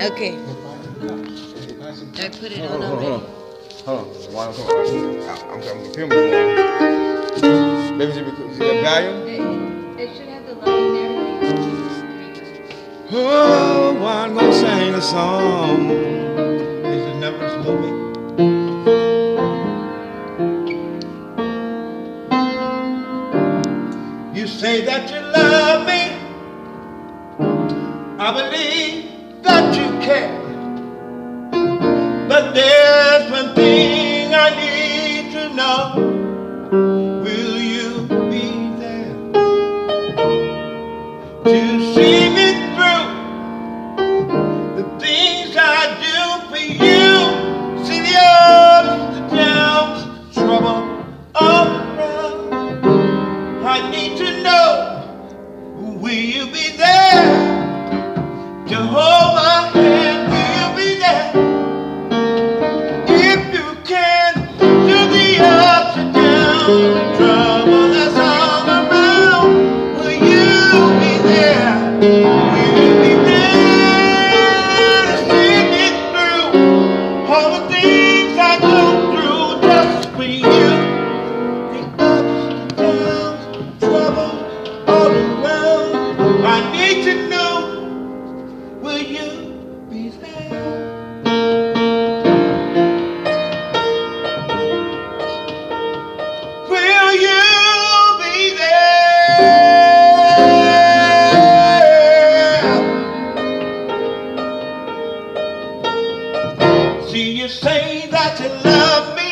Okay. I put it on Hold on, hold on. Hold on. Why I'm talking? I'm, I'm, I'm you. Maybe see see that volume? It should have the line there. Oh, why I'm gonna sing a song. Is it never movie? You say that you love me. I believe that you care. But there's one thing I need to know. Will you be there to see me through the things I do for you? See the ups, the downs, the trouble all around. I need to know. Will you be there will you be there? Will you be there? See, you say that you love me.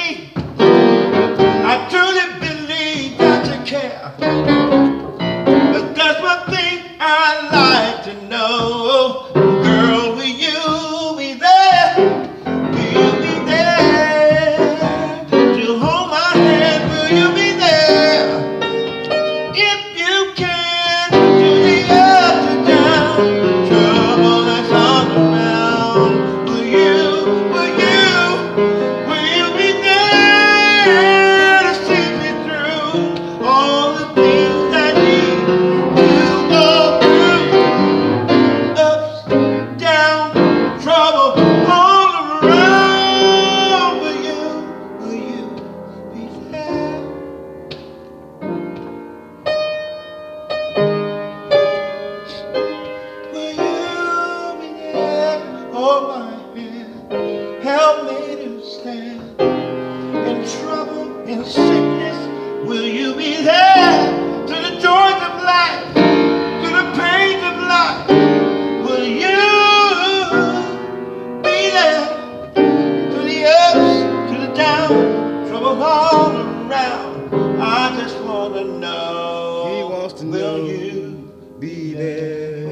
Just wanna know. He wants to will know. you be there.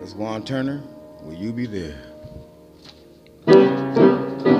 That's Juan Turner. Will you be there?